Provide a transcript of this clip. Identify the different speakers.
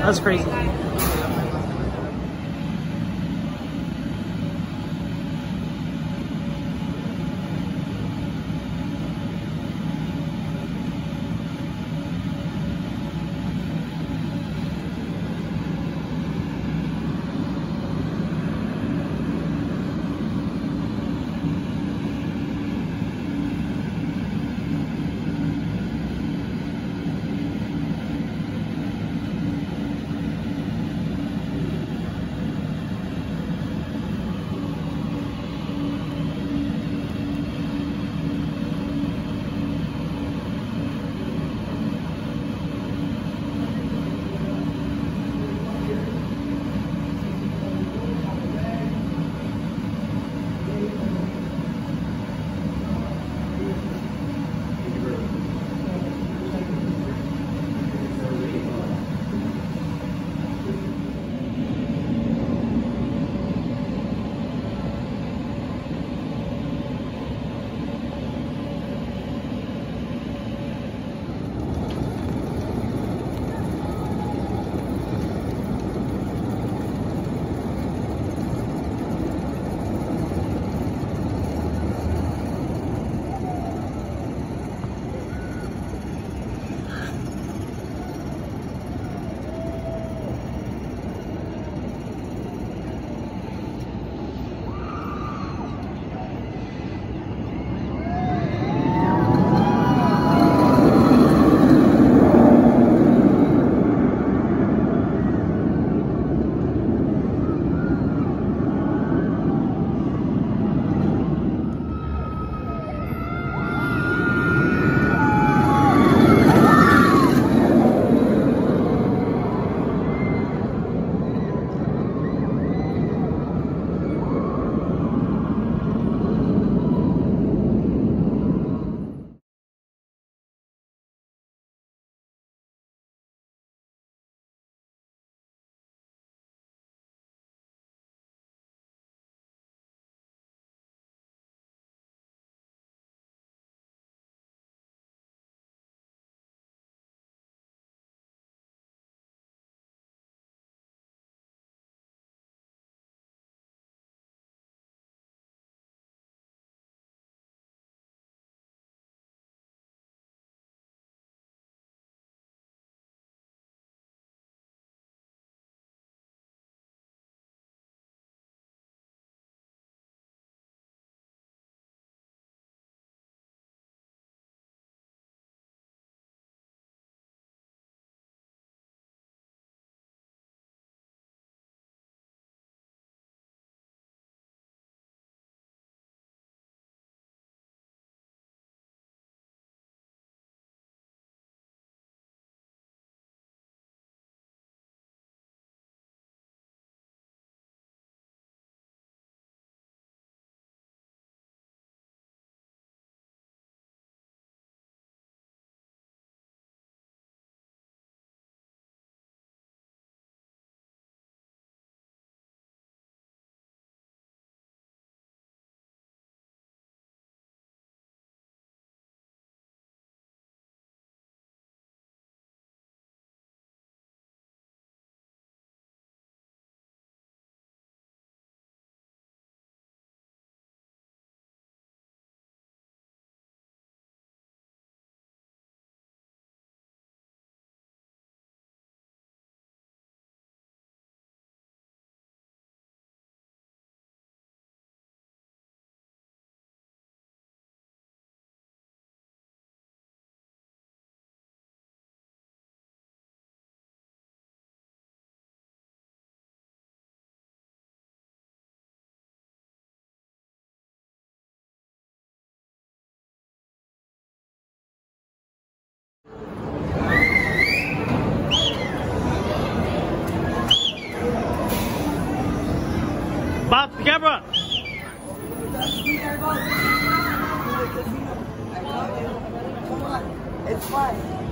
Speaker 1: That's crazy. Bob, the camera.
Speaker 2: It's fun.